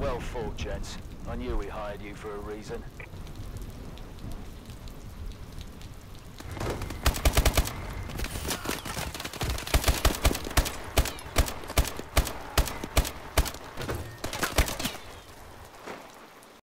Well fought, gents. I knew we hired you for a reason.